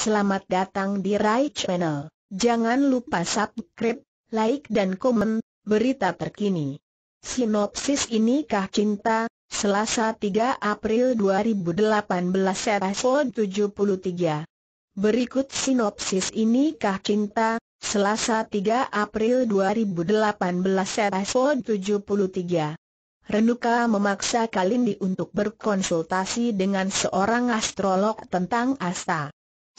selamat datang di Rai Channel. Jangan lupa subscribe, like dan komen, berita terkini. Sinopsis ini kah cinta, Selasa 3 April 2018 episode 73. Berikut sinopsis ini kah cinta, Selasa 3 April 2018 episode 73. Renuka memaksa Kalindi untuk berkonsultasi dengan seorang astrolog tentang Asta.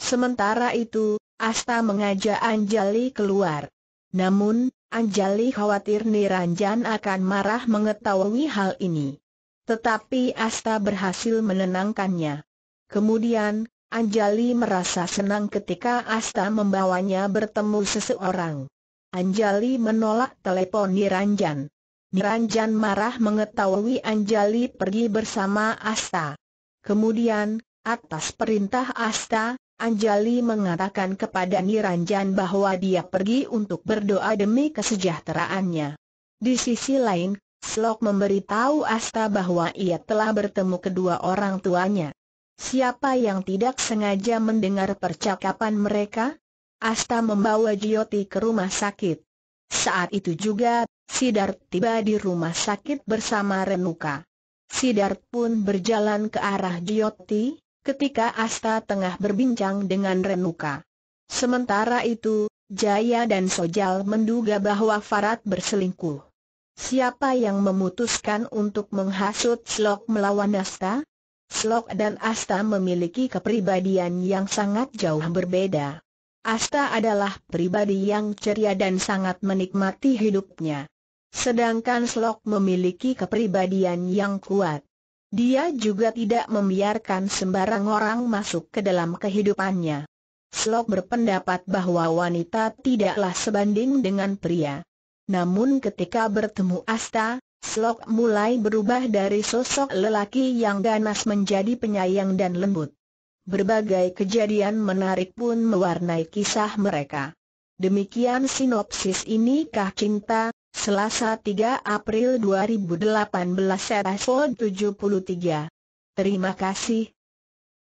Sementara itu, Asta mengajak Anjali keluar. Namun, Anjali khawatir Niranjan akan marah mengetahui hal ini. Tetapi Asta berhasil menenangkannya. Kemudian, Anjali merasa senang ketika Asta membawanya bertemu seseorang. Anjali menolak telepon Niranjan. Niranjan marah mengetahui Anjali pergi bersama Asta. Kemudian, atas perintah Asta, Anjali mengatakan kepada Niranjan bahwa dia pergi untuk berdoa demi kesejahteraannya. Di sisi lain, Slok memberitahu Asta bahwa ia telah bertemu kedua orang tuanya. Siapa yang tidak sengaja mendengar percakapan mereka? Asta membawa Jyoti ke rumah sakit. Saat itu juga, Sidar tiba di rumah sakit bersama Renuka. Sidar pun berjalan ke arah Jyoti, ketika Asta tengah berbincang dengan Renuka. Sementara itu, Jaya dan Sojal menduga bahwa Farad berselingkuh. Siapa yang memutuskan untuk menghasut Slok melawan Asta? Slok dan Asta memiliki kepribadian yang sangat jauh berbeda. Asta adalah pribadi yang ceria dan sangat menikmati hidupnya. Sedangkan Slok memiliki kepribadian yang kuat. Dia juga tidak membiarkan sembarang orang masuk ke dalam kehidupannya. Slok berpendapat bahwa wanita tidaklah sebanding dengan pria. Namun ketika bertemu Asta, Slok mulai berubah dari sosok lelaki yang ganas menjadi penyayang dan lembut. Berbagai kejadian menarik pun mewarnai kisah mereka. Demikian sinopsis ini kah cinta, Selasa 3 April 2018 episode 73. Terima kasih,